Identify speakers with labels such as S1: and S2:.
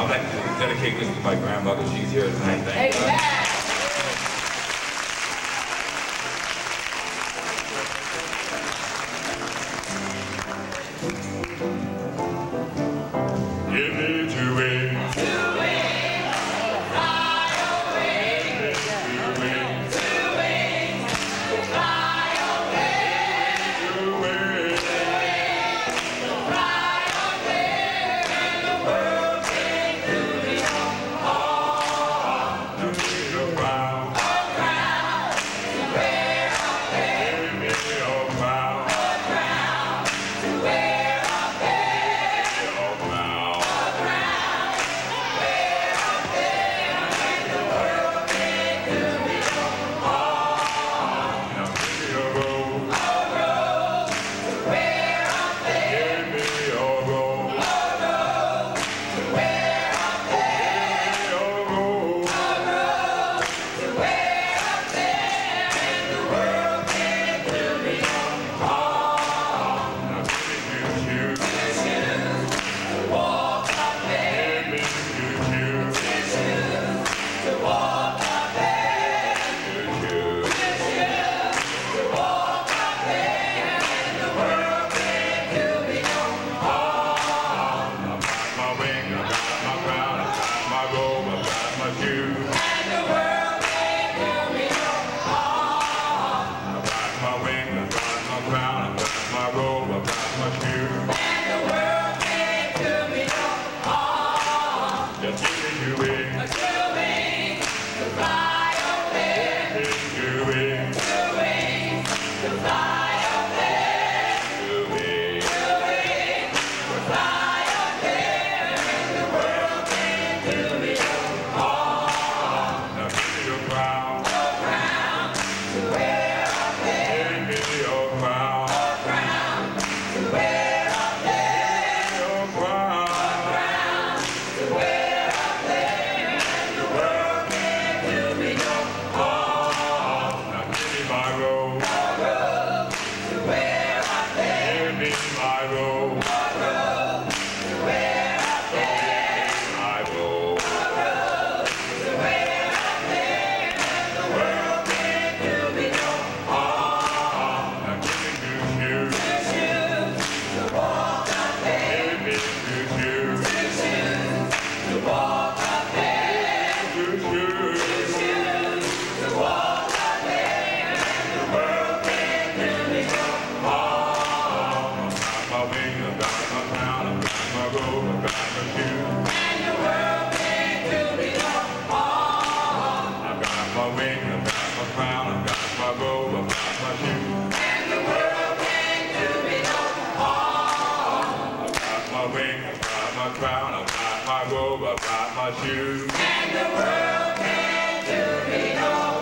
S1: I'd like to dedicate this to my grandmother. She's here tonight. Thank Amen. Give me to my crown, I tie my robe, I tie my shoes. now. bought my crown, I bought my robe, I bought my shoes. And the world can't do me no